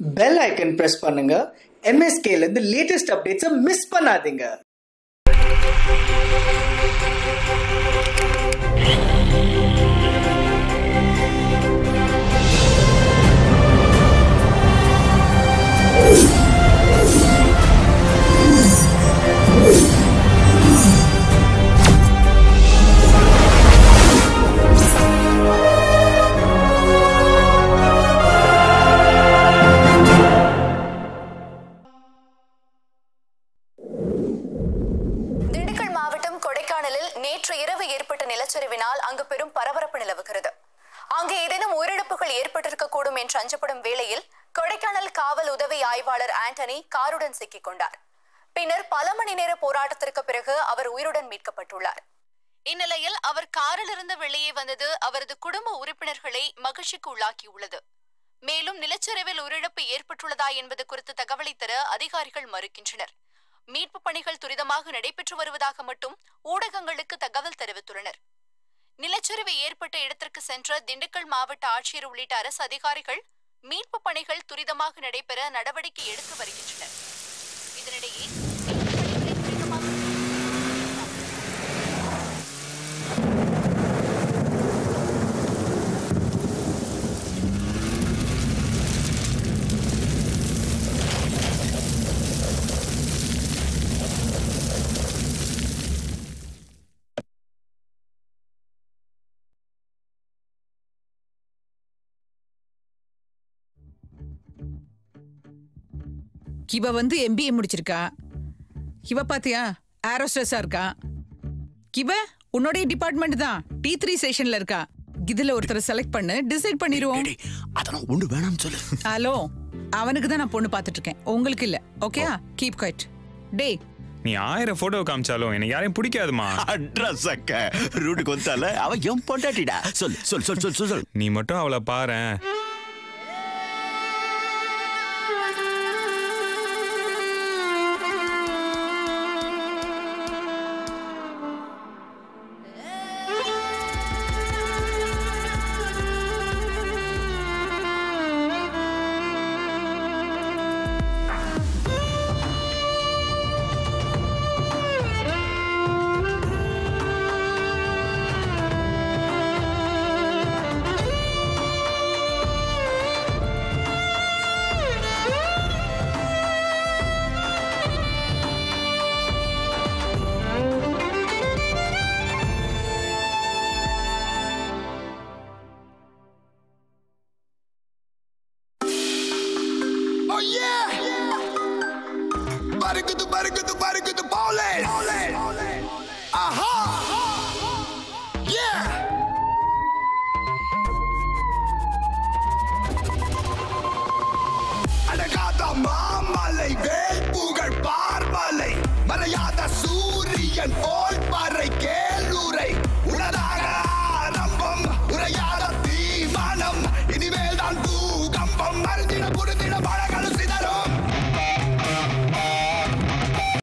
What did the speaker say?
Bell icon press பண்ணுங்க. MSK ல இருந்து லேட்டஸ்ட் அப்டேட்ஸை மிஸ் பண்ணாதீங்க. நேற்று இரவு ஏற்பட்ட நிலச்சரிவினால் அங்கு பெரும் பரபரப்பு நிலவுகிறது. அங்கு ஏதேனும் உயிரிழப்புகள் ஏற்பட்டிருக்கக்கூடும் என்று அஞ்சப்படும் வேளையில் கொடைக்கானல் காவல் உதவி ஆய்வாளர் ஆண்டனி காருடன் சிக்கிக் கொண்டார் பின்னர் பல மணி நேர போராட்டத்திற்கு பிறகு அவர் உயிருடன் மீட்கப்பட்டுள்ளார். இந்நிலையில் அவர் காரிலிருந்து வெளியே வந்தது அவரது குடும்ப உறுப்பினர்களை மகிழ்ச்சிக்கு உள்ளாக்கியுள்ளது. மேலும் நிலச்சரிவில் உயிரிழப்பு ஏற்பட்டுள்ளதா என்பது குறித்து தகவலை தர அதிகாரிகள் மறுக்கின்றனர். மீட்பு பணிகள் துரிதமாக நடைபெற்று வருவதாக மட்டும் ஊடகங்களுக்கு தகவல் தெரிவித்துள்ளனர். நிலச்சரிவு ஏற்பட்ட இடத்திற்கு சென்ற திண்டுக்கல் மாவட்ட ஆட்சியர் உள்ளிட்ட அரசு அதிகாரிகள் மீட்பு பணிகள் துரிதமாக நடைபெற நடவடிக்கை எடுத்து வருகின்றனர். இதனிடையே இவ வந்து எம்பிஏ முடிச்சிருக்கா. இவ பாத்தியா? ஏரோஸ்ட்ரெஸ்ஸா இருக்கா? இவ உன்னுடைய டிபார்ட்மெண்ட் தான். டி த்ரீ செஷன்ல இருக்கா. இதுல ஒருத்தரை செலக்ட் பண்ணு டிசைட் பண்ணிடுவோம் அதெல்லாம் ஒண்ணு வேணாம்னு சொல்லு. ஹலோ அவனுக்கு தான் நான் பொண்ணு பார்த்துட்டு இருக்கேன் உங்களுக்கு இல்ல. ஓகேயா கீப் குவைட் டேய். நீ ஆயிரம் போட்டோ காமிச்சாலும் எனக்கு யாரையும் பிடிக்காதுமா? அட்ரஸ் அக்க. ரூட்டுக்கு வந்தால அவ என் பொண்டாட்டிடா. சொல் சொல் சொல் சொல் சொல் சொல் நீ மட்டும் அவளை பாரேன். Oh yeah! Body good, body good, body good, ballin'. Aha! Yeah! அடகாத மாமலை வேல்புகழ் பார்மலை மறையாத சூரியன் போல் பறை கேளுரை உலதாக